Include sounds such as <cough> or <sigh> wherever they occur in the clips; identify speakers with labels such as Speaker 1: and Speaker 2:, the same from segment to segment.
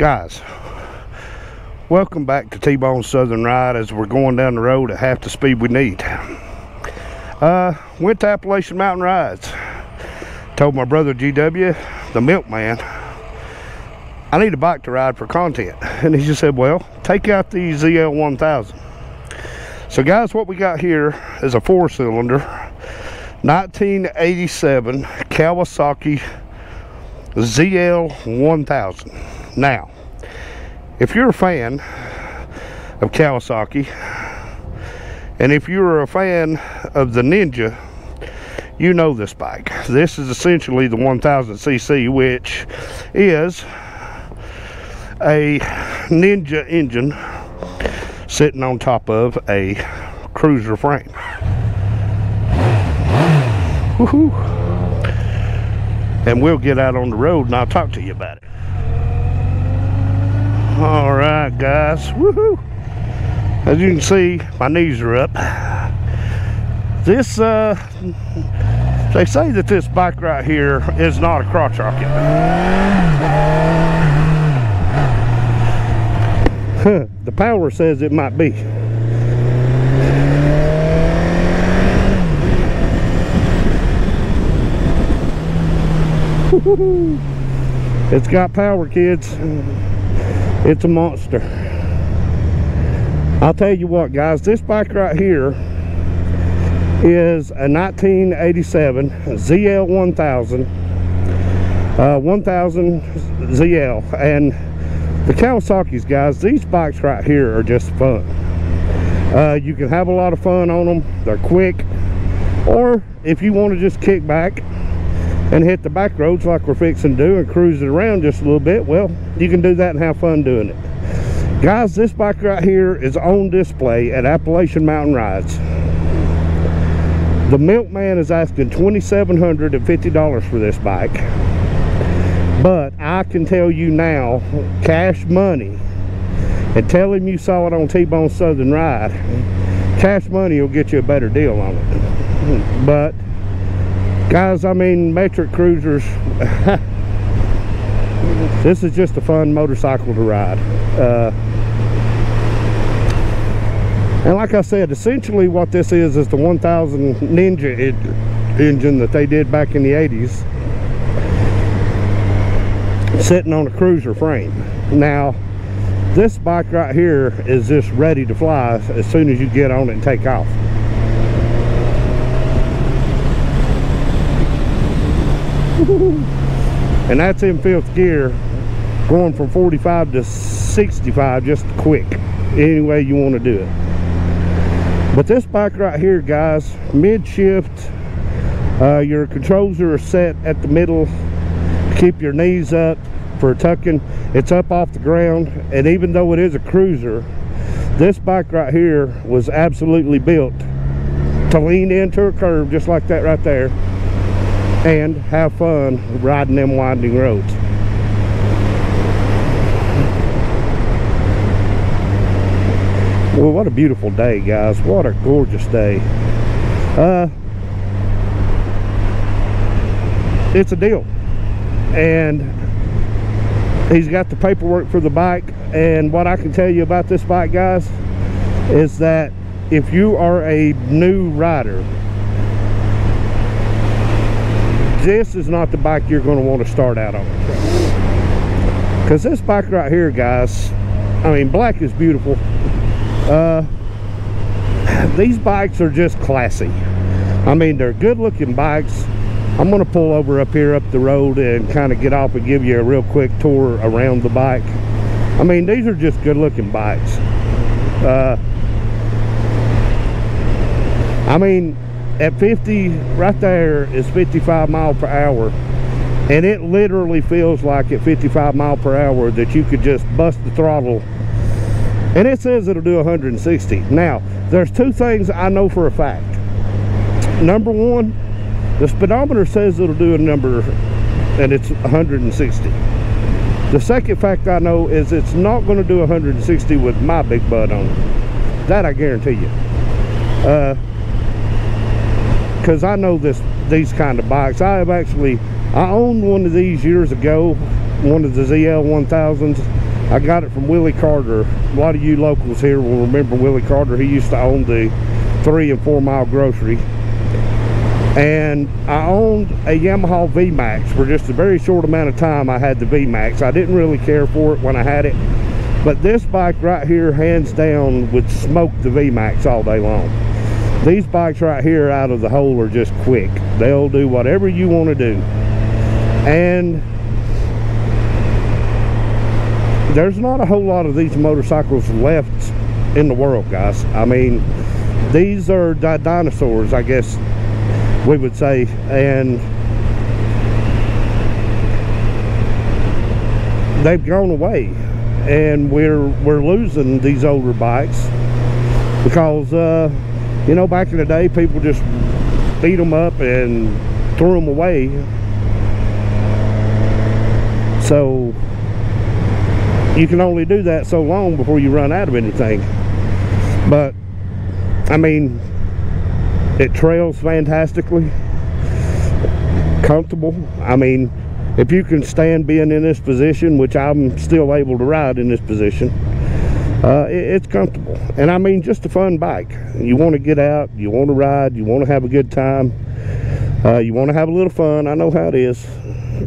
Speaker 1: Guys, welcome back to T-Bone Southern Ride as we're going down the road at half the speed we need. Uh, went to Appalachian Mountain Rides. Told my brother GW, the milkman, I need a bike to ride for content. And he just said, well, take out the ZL1000. So guys, what we got here is a four cylinder 1987 Kawasaki ZL1000. Now, if you're a fan of Kawasaki, and if you're a fan of the Ninja, you know this bike. This is essentially the 1000cc, which is a Ninja engine sitting on top of a cruiser frame. Woohoo! And we'll get out on the road and I'll talk to you about it. All right, guys. Woohoo! As you can see, my knees are up. This, uh, they say that this bike right here is not a crotch rocket. the power says it might be. it's got power, kids. It's a monster. I'll tell you what, guys, this bike right here is a 1987 ZL1000 uh, 1000 ZL and the Kawasaki's guys these bikes right here are just fun. Uh, you can have a lot of fun on them they're quick. Or if you want to just kick back and hit the back roads like we're fixing to do and cruise it around just a little bit. Well you can do that and have fun doing it. Guys this bike right here is on display at Appalachian Mountain Rides. The milkman is asking $2,750 for this bike. But I can tell you now cash money and tell him you saw it on T-Bone Southern Ride cash money will get you a better deal on it. But guys I mean metric cruisers <laughs> this is just a fun motorcycle to ride. Uh, and like I said essentially what this is is the 1000 Ninja engine that they did back in the 80s sitting on a cruiser frame. Now this bike right here is just ready to fly as soon as you get on it and take off and that's in fifth gear going from 45 to 65 just quick any way you want to do it. But this bike right here guys mid shift uh, your controls are set at the middle. Keep your knees up for tucking. It's up off the ground and even though it is a cruiser this bike right here was absolutely built to lean into a curve just like that right there and have fun riding them winding roads. Well, what a beautiful day, guys. What a gorgeous day. Uh, it's a deal. And he's got the paperwork for the bike. And what I can tell you about this bike, guys, is that if you are a new rider, this is not the bike you're going to want to start out on. Because this bike right here guys I mean black is beautiful. Uh, these bikes are just classy. I mean they're good looking bikes. I'm going to pull over up here up the road and kind of get off and give you a real quick tour around the bike. I mean these are just good looking bikes. Uh, I mean at 50 right there is 55 mile per hour. And it literally feels like at 55 mile per hour that you could just bust the throttle. And it says it'll do 160 now there's two things i know for a fact. Number one the speedometer says it'll do a number and it's 160 the second fact i know is it's not going to do 160 with my big butt on it. That i guarantee you. Uh, because I know this these kind of bikes. I have actually I owned one of these years ago, one of the ZL 1000s, I got it from Willie Carter. A lot of you locals here will remember Willie Carter. He used to own the three and four mile grocery. And I owned a Yamaha VMAX for just a very short amount of time I had the VMAX. I didn't really care for it when I had it. But this bike right here, hands down, would smoke the VMAX all day long. These bikes right here out of the hole are just quick. They'll do whatever you want to do. And there's not a whole lot of these motorcycles left in the world guys i mean these are di dinosaurs i guess we would say and they've gone away and we're we're losing these older bikes because uh, you know back in the day people just beat them up and threw them away. So you can only do that so long before you run out of anything. But I mean it trails fantastically. Comfortable. I mean if you can stand being in this position which I'm still able to ride in this position uh, it, it's comfortable. And I mean just a fun bike. You want to get out you want to ride you want to have a good time. Uh, you want to have a little fun. I know how it is.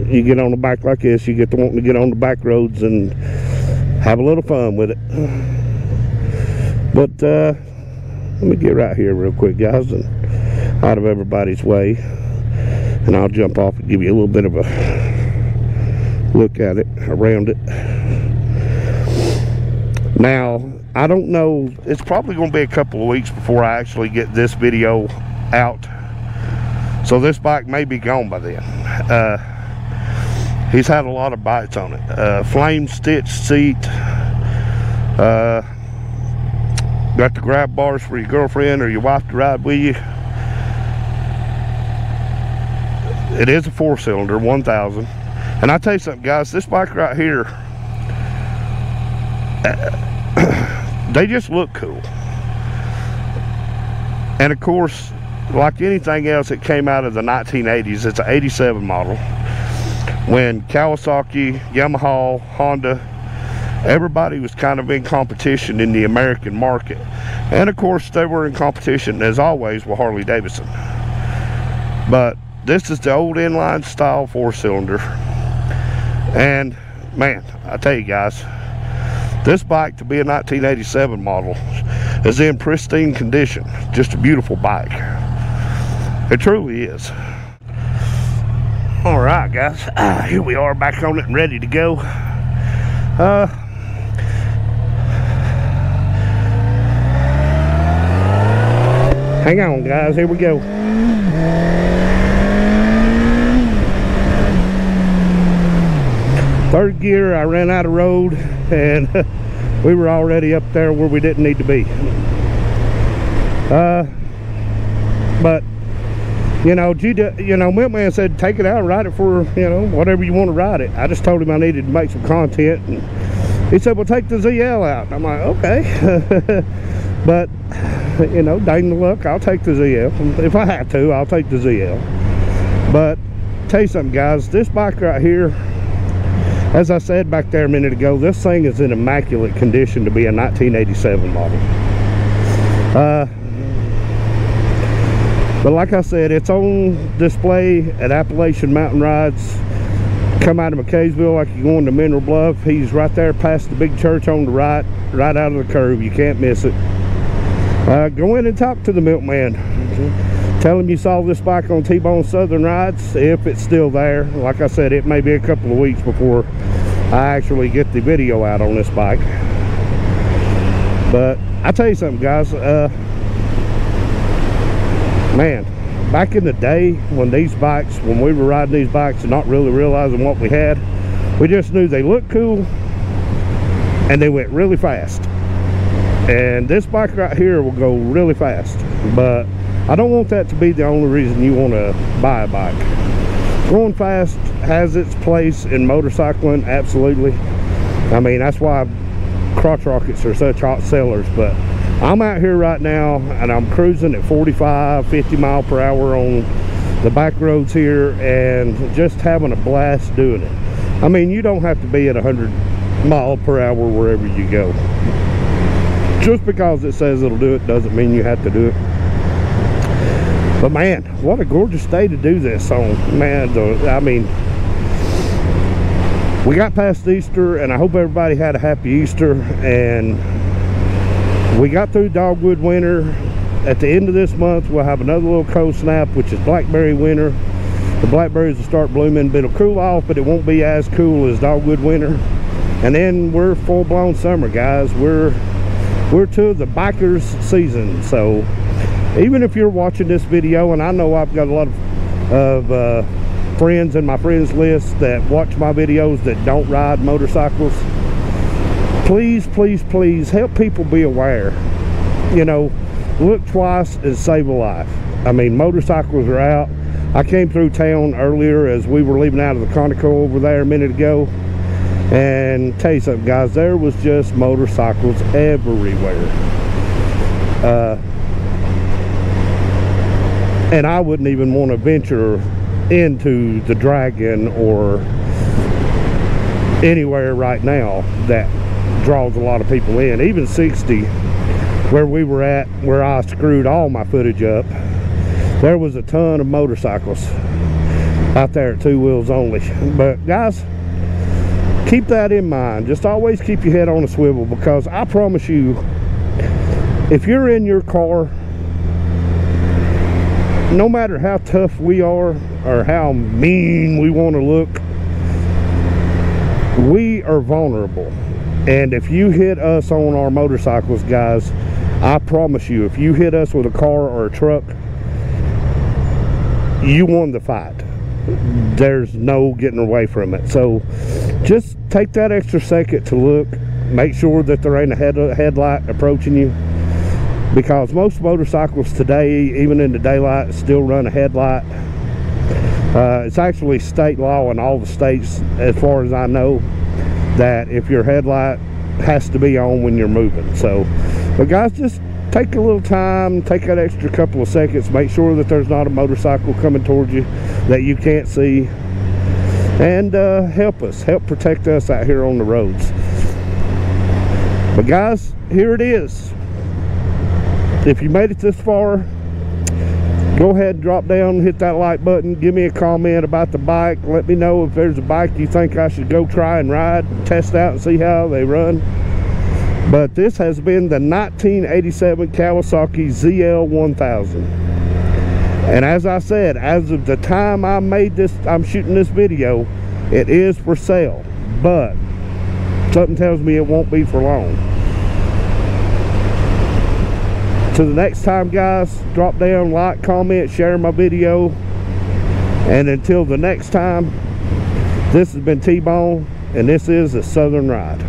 Speaker 1: You get on a bike like this you get to wanting to get on the back roads and have a little fun with it. But uh, let me get right here real quick guys and out of everybody's way. And I'll jump off and give you a little bit of a look at it around it now I don't know. It's probably going to be a couple of weeks before I actually get this video out. So this bike may be gone by then. Uh, he's had a lot of bites on it. Uh, flame stitch seat. Uh, got the grab bars for your girlfriend or your wife to ride with you. It is a four cylinder 1000 and i tell you something guys this bike right here they just look cool and of course like anything else that came out of the 1980s it's an 87 model when Kawasaki, Yamaha, Honda, everybody was kind of in competition in the American market. And of course, they were in competition, as always, with Harley Davidson. But this is the old inline style four cylinder. And man, I tell you guys, this bike to be a 1987 model is in pristine condition. Just a beautiful bike. It truly is. All right guys. Uh, <clears throat> here we are back on it and ready to go. Uh, hang on guys. Here we go third gear I ran out of road and <laughs> we were already up there where we didn't need to be uh, but you know, you know, Milkman said, take it out, ride it for, you know, whatever you want to ride it. I just told him I needed to make some content. And he said, well, take the ZL out. I'm like, okay. <laughs> but, you know, dang the luck, I'll take the ZL. If I have to, I'll take the ZL. But, tell you something, guys, this bike right here, as I said back there a minute ago, this thing is in immaculate condition to be a 1987 model. Uh, but like I said, it's on display at Appalachian Mountain Rides. Come out of McCaysville like you're going to Mineral Bluff. He's right there past the big church on the right, right out of the curve. You can't miss it. Uh, go in and talk to the milkman. Tell him you saw this bike on T-Bone Southern Rides, if it's still there. Like I said, it may be a couple of weeks before I actually get the video out on this bike. But I tell you something, guys. Uh, man back in the day when these bikes when we were riding these bikes and not really realizing what we had we just knew they looked cool and they went really fast and this bike right here will go really fast but I don't want that to be the only reason you want to buy a bike going fast has its place in motorcycling absolutely I mean that's why crotch rockets are such hot sellers but I'm out here right now and I'm cruising at 45 50 mile per hour on the back roads here and just having a blast doing it I mean you don't have to be at 100 mile per hour wherever you go. Just because it says it'll do it doesn't mean you have to do it. But man, what a gorgeous day to do this on. Man, the, I mean, we got past Easter and I hope everybody had a happy Easter and we got through dogwood winter. At the end of this month we'll have another little cold snap which is blackberry winter. The blackberries will start blooming. But it'll cool off but it won't be as cool as dogwood winter. And then we're full-blown summer guys. We're we're to the bikers season so even if you're watching this video and I know I've got a lot of, of uh, friends in my friends list that watch my videos that don't ride motorcycles please please please help people be aware. You know look twice and save a life. I mean motorcycles are out. I came through town earlier as we were leaving out of the Conoco over there a minute ago. And tell you something guys there was just motorcycles everywhere. Uh, and i wouldn't even want to venture into the Dragon or anywhere right now that draws a lot of people in. Even 60, where we were at, where I screwed all my footage up, there was a ton of motorcycles out there at two wheels only. But guys, keep that in mind. Just always keep your head on a swivel because I promise you, if you're in your car no matter how tough we are or how mean we want to look, we are vulnerable. And if you hit us on our motorcycles, guys, I promise you, if you hit us with a car or a truck, you won the fight. There's no getting away from it. So just take that extra second to look. Make sure that there ain't a head headlight approaching you because most motorcycles today even in the daylight still run a headlight. Uh, it's actually state law in all the states as far as I know that if your headlight has to be on when you're moving. So but guys just take a little time take that extra couple of seconds make sure that there's not a motorcycle coming towards you that you can't see. And uh, help us help protect us out here on the roads. But guys here it is if you made it this far go ahead drop down hit that like button give me a comment about the bike. Let me know if there's a bike you think I should go try and ride test out and see how they run. But this has been the 1987 Kawasaki ZL 1000 and as I said as of the time I made this I'm shooting this video it is for sale. But something tells me it won't be for long to the next time guys drop down like comment share my video. And until the next time this has been T-Bone and this is the Southern Ride